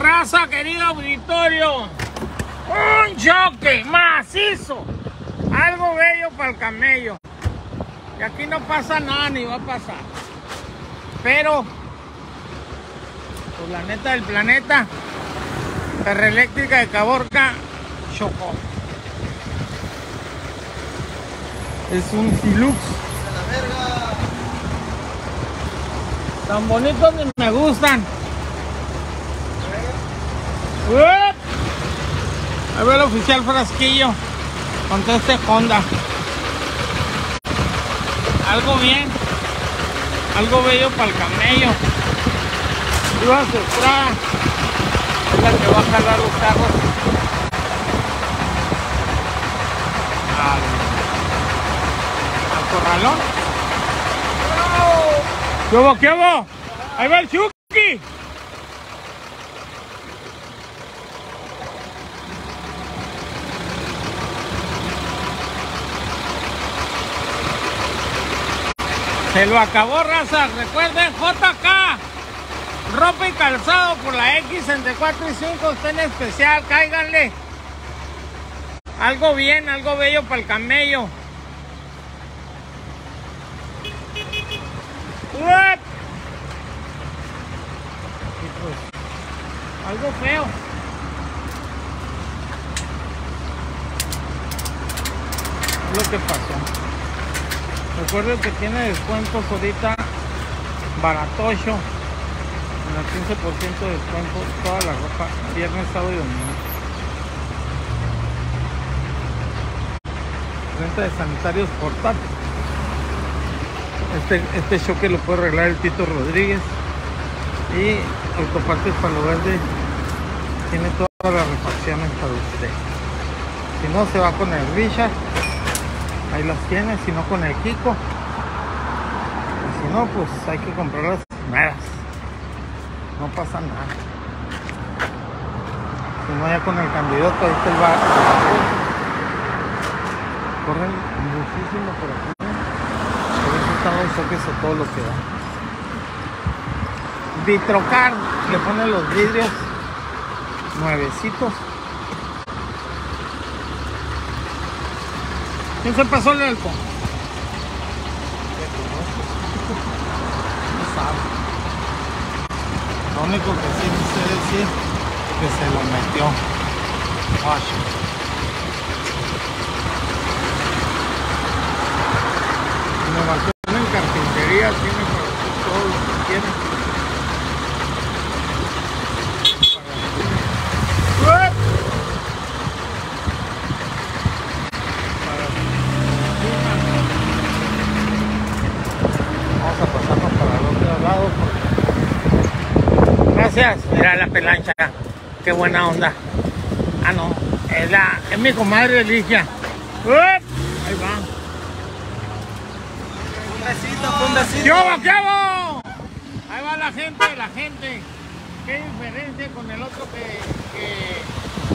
Raza, querido auditorio. Un choque macizo. Algo bello para el camello. Y aquí no pasa nada ni va a pasar. Pero, pues la neta del planeta, Ferroeléctrica de Caborca chocó. Es un Hilux. Tan bonitos ni me gustan. Ahí va el oficial Frasquillo con todo este Honda. Algo bien, algo bello para el camello. Iba a Estrada, es la que va a jalar los carros. Al, al corralón. ¿Qué hubo, qué hubo? Ahí va el Chucky. Se lo acabó, raza. Recuerden, JK. Ropa y calzado por la X entre 4 y 5. Está en especial. Cáiganle. Algo bien, algo bello para el camello. Y pues, algo feo. Lo que pasó. Recuerden que tiene descuentos ahorita baratocho. En el 15% de descuento toda la ropa viernes, sábado y domingo. Renta de sanitarios portátiles. Este, este choque lo puede arreglar el Tito Rodríguez. Y autopartes para lo verde tiene todas las refacciones para usted. Si no, se va con el Richard ahí las tiene, si no con el Kiko. Y si no, pues hay que comprarlas nuevas. No pasa nada. Si no, ya con el candidato, ahí está el bar. Corren muchísimo por aquí. Por eso están los choques a todo lo que da. Vitrocar le pone los vidrios nuevecitos. ¿Quién se pasó el elfo? No sabe. Lo único que sí me sé decir que se lo metió. Guacho. Innovación en carpintería tiene para hacer todo lo que quiere. ¡Uep! Vamos a pasarnos para el otro lado. porque- Gracias. Mira la pelancha. Qué buena onda. Ah, no. Es, la, es mi comadre Ligia. Ahí va. Fundecito, fundecito. ¿Qué hubo, qué hubo? Ahí va la gente, la gente. Qué diferencia con el otro que,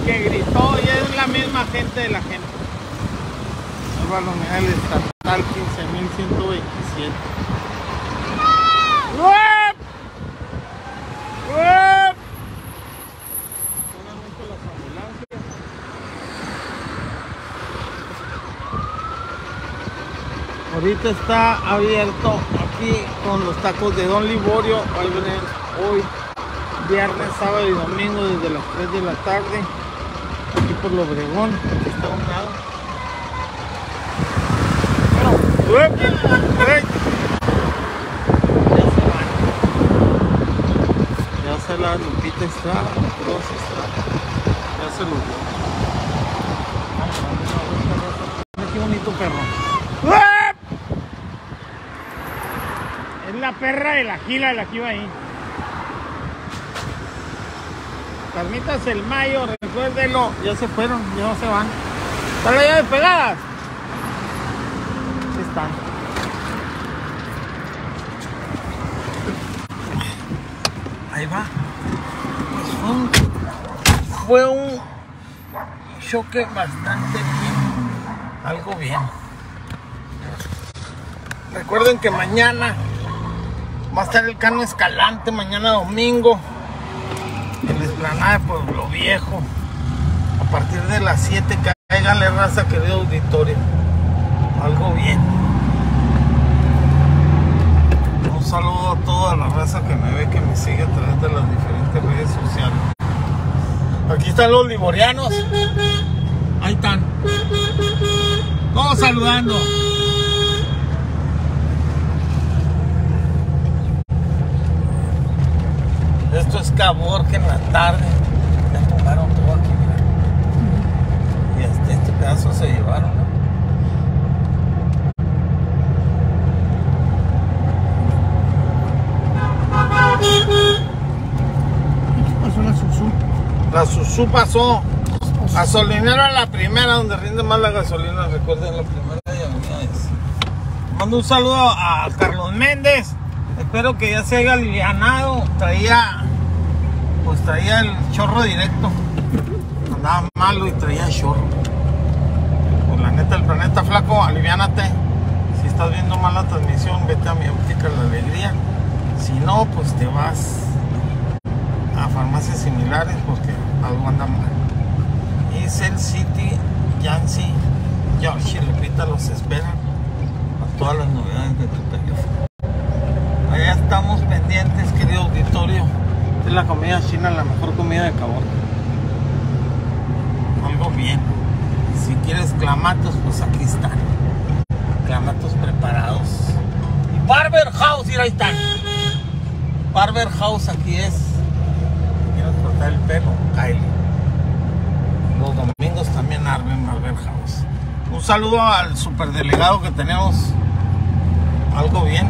que, que gritó y es la misma gente de la gente. El estatal 15.127. Ahorita está abierto aquí con los tacos de Don Liborio. Abren hoy, viernes, sábado y domingo desde las 3 de la tarde. Aquí por lo Obregón. Aquí está un lado. Ya se la Lupita está. Está. Ya se lo Qué bonito perro. ¡Uep! Es la perra de la gila la que ahí. Carnitas el mayo, recuérdenlo. Ya se fueron, ya no se van. ¿Están las llaves pegadas? Sí están. Ahí va. Un, fue un choque bastante bien. Algo bien. Recuerden que mañana va a estar el cano escalante, mañana domingo. en la esplanada de Pueblo Viejo. A partir de las 7, cáiganle raza, querido auditorio. Algo bien. Un saludo a toda la raza que me ve, que me sigue a través de las diferentes redes sociales. Aquí están los liborianos. Ahí están. Todos saludando. Esto es Cabor que en la tarde ya tomaron todo aquí, mira. Y hasta este pedazo se llevaron. ¿no? Pasó la Susu. La Susu pasó. Gasolinera la primera, donde rinde más la gasolina. Recuerden, la primera de Avenida es. Mando un saludo a Carlos Méndez. Espero que ya se haya alivianado. Traía, pues traía el chorro directo. Andaba malo y traía chorro. Pues la neta, el planeta flaco, aliviánate. Si estás viendo mal la transmisión, vete a mi óptica La Alegría. Si no, pues te vas a farmacias similares porque algo anda mal. Y Cell City, Yancy, George y Lupita los esperan a todas las novedades de tu teléfono. Allá estamos pendientes, querido auditorio. Es la comida china, la mejor comida de Cabo. Algo bien. Si quieres clamatos, pues aquí están. Clamatos preparados. Barber House, mira ahí están. Barber House aquí es. ¿Quieres cortar el pelo? Kylie. Los domingos también Arben Barber House. Un saludo al superdelegado que tenemos. Algo bien.